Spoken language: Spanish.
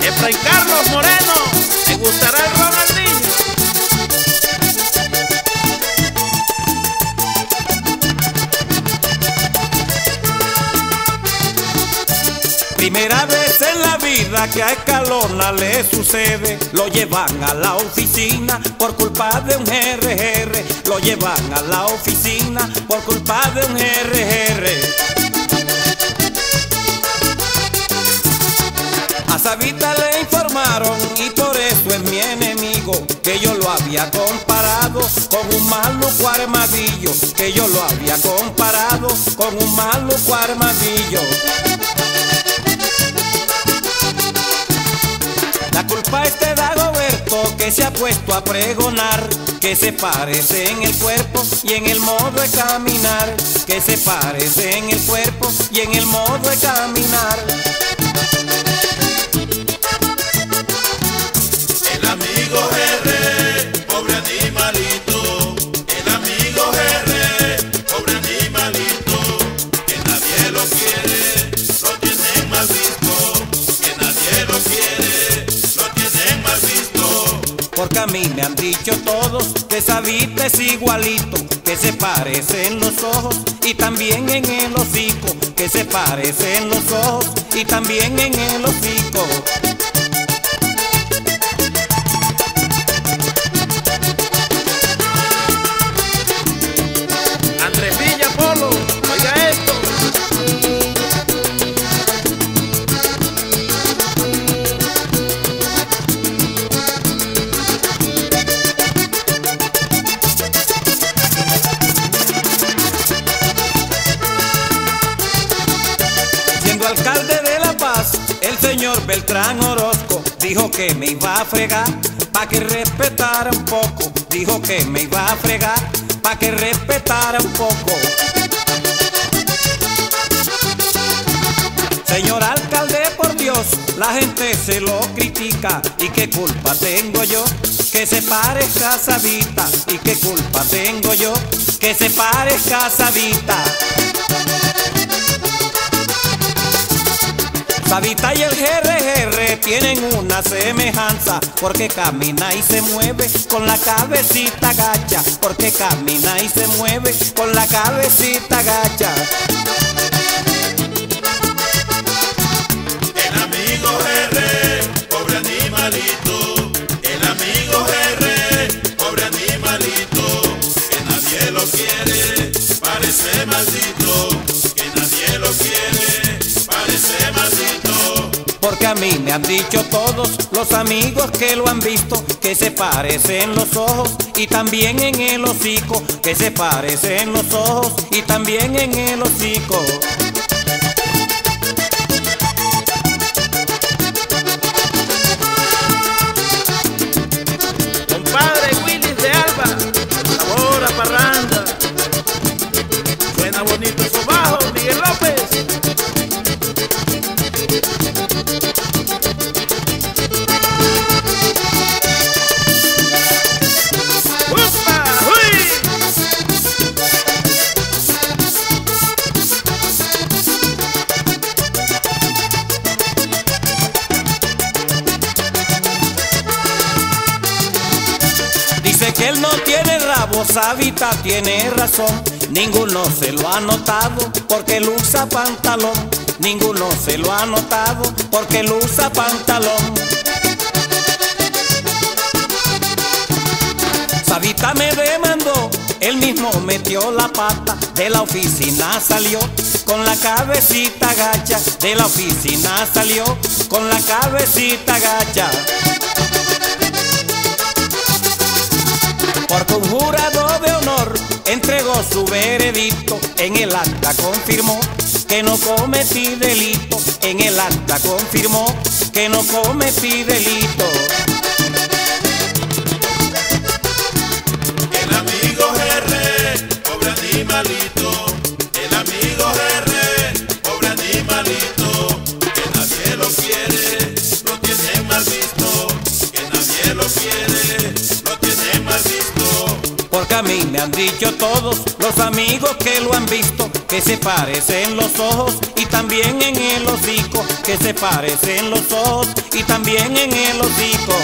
Efraín Carlos Moreno, ¿te gustará el Ronaldinho? Primera vez en la vida que a Escalona le sucede, lo llevan a la oficina por culpa de un RR, lo llevan a la oficina por culpa de un RR. A Sabita le informaron y por eso es mi enemigo, que yo lo había comparado con un maluco armadillo, que yo lo había comparado con un maluco armadillo. Que se ha puesto a pregonar que se parece en el cuerpo y en el modo de caminar, que se parece en el cuerpo y en el modo de caminar. El amigo Porque a mí me han dicho todos que Sabita es igualito, que se parece en los ojos y también en el hocico, que se parece en los ojos y también en el hocico. Alcalde de La Paz, el señor Beltrán Orozco dijo que me iba a fregar pa' que respetara un poco. Dijo que me iba a fregar pa' que respetara un poco. Señor alcalde, por Dios, la gente se lo critica. ¿Y qué culpa tengo yo? Que se parezca a Sabita. ¿Y qué culpa tengo yo? Que se parezca a Sabita. Sabita y el GRR tienen una semejanza porque camina y se mueve con la cabecita gacha, porque camina y se mueve con la cabecita gacha. A mí me han dicho todos los amigos que lo han visto que se parece en los ojos y también en el hocico, que se parece en los ojos y también en el hocico. Él no tiene rabo, Sabita tiene razón. Ninguno se lo ha notado porque él usa pantalón. Ninguno se lo ha notado porque él usa pantalón. Sabita me demandó, él mismo metió la pata, de la oficina salió con la cabecita gacha, de la oficina salió con la cabecita gacha. Porque un jurado de honor entregó su veredicto, en el acta confirmó que no cometí delito, en el acta confirmó que no cometí delito. A mí me han dicho todos los amigos que lo han visto, que se parece en los ojos y también en el hocico, que se parece en los ojos y también en el hocico.